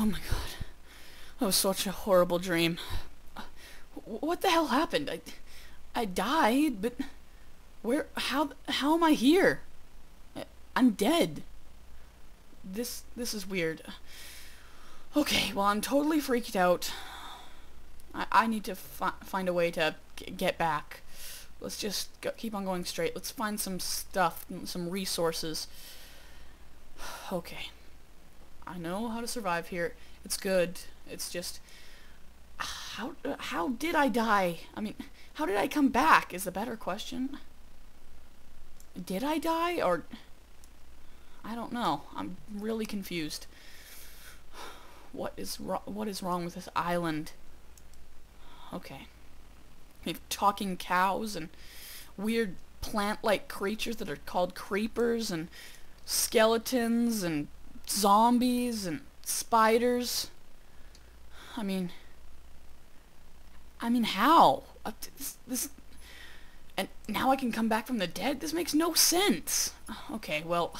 Oh my god. That was such a horrible dream. What the hell happened? I, I died, but where, how, how am I here? I'm dead. This, this is weird. Okay, well I'm totally freaked out. I, I need to fi find a way to get back. Let's just go keep on going straight. Let's find some stuff, some resources. Okay. I know how to survive here. It's good. It's just how how did I die? I mean, how did I come back is the better question. Did I die or I don't know. I'm really confused. What is what is wrong with this island? Okay. We have talking cows and weird plant-like creatures that are called creepers and skeletons and zombies and spiders. I mean, I mean, how? Uh, this, this, and now I can come back from the dead? This makes no sense. Okay, well,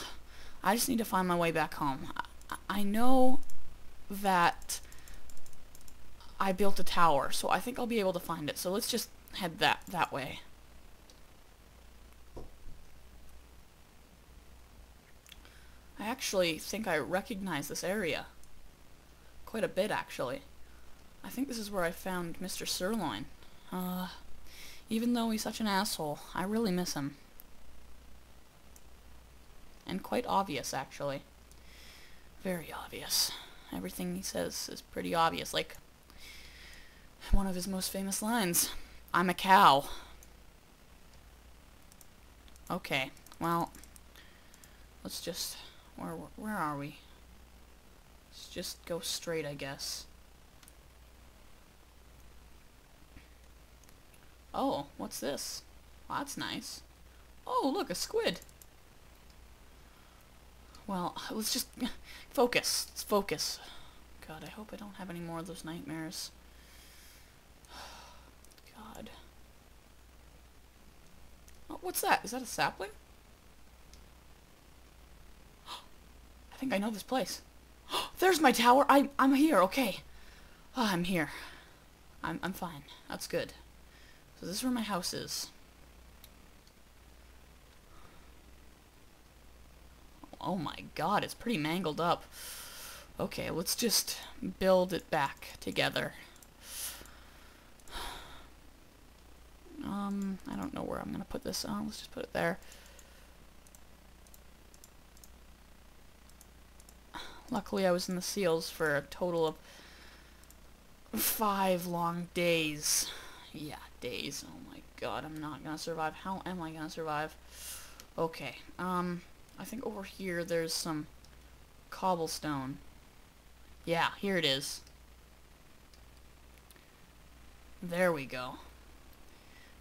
I just need to find my way back home. I, I know that I built a tower, so I think I'll be able to find it. So let's just head that that way. I actually think I recognize this area. Quite a bit, actually. I think this is where I found Mr. Sirloin. Uh, even though he's such an asshole, I really miss him. And quite obvious, actually. Very obvious. Everything he says is pretty obvious, like one of his most famous lines. I'm a cow. Okay, well, let's just where, where are we? Let's just go straight, I guess. Oh, what's this? Well, that's nice. Oh, look, a squid. Well, let's just focus. Let's focus. God, I hope I don't have any more of those nightmares. God. Oh, what's that? Is that a sapling? Think I know this place. There's my tower. I, I'm here. Okay. Oh, I'm here. I'm, I'm fine. That's good. So this is where my house is. Oh my god, it's pretty mangled up. Okay, let's just build it back together. Um, I don't know where I'm gonna put this on. Let's just put it there. Luckily I was in the seals for a total of five long days. Yeah, days. Oh my god, I'm not gonna survive. How am I gonna survive? Okay, um, I think over here there's some cobblestone. Yeah, here it is. There we go.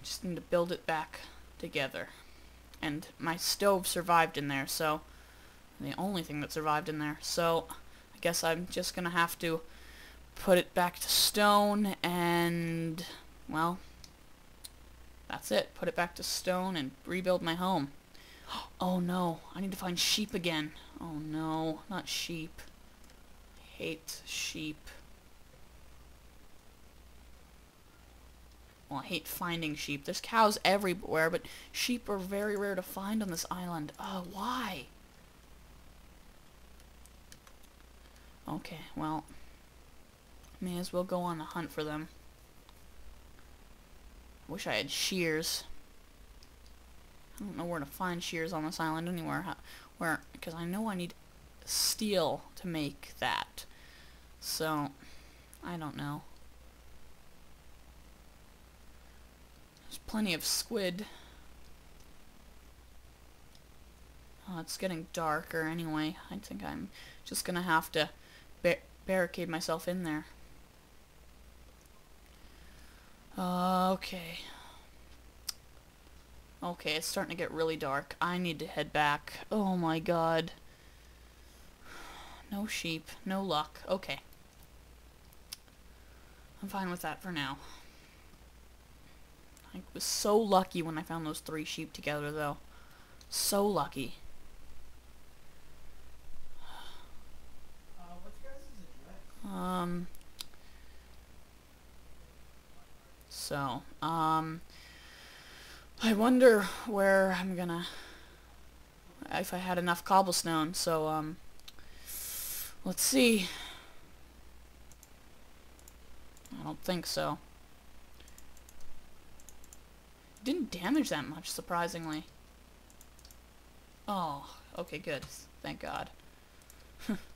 Just need to build it back together. And my stove survived in there, so the only thing that survived in there. So I guess I'm just gonna have to put it back to stone and well that's it. Put it back to stone and rebuild my home. Oh no, I need to find sheep again. Oh no, not sheep. Hate sheep. Well, I hate finding sheep. There's cows everywhere, but sheep are very rare to find on this island. Oh, why? Okay, well, may as well go on a hunt for them. Wish I had shears. I don't know where to find shears on this island anywhere. where, because I know I need steel to make that. So, I don't know. There's plenty of squid. Oh, it's getting darker anyway. I think I'm just gonna have to bar barricade myself in there. Uh, okay. Okay, it's starting to get really dark. I need to head back. Oh my god. No sheep. No luck. Okay. I'm fine with that for now. I was so lucky when I found those three sheep together, though. So lucky. So, um, I wonder where I'm gonna, if I had enough cobblestone. So, um, let's see. I don't think so. Didn't damage that much, surprisingly. Oh, okay, good. Thank God.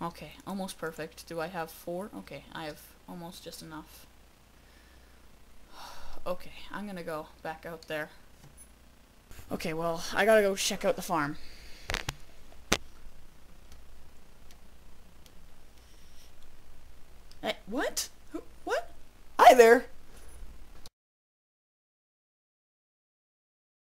okay, almost perfect. Do I have four? Okay, I have almost just enough. okay, I'm gonna go back out there. Okay, well, I gotta go check out the farm. Hey, what? What? Hi there!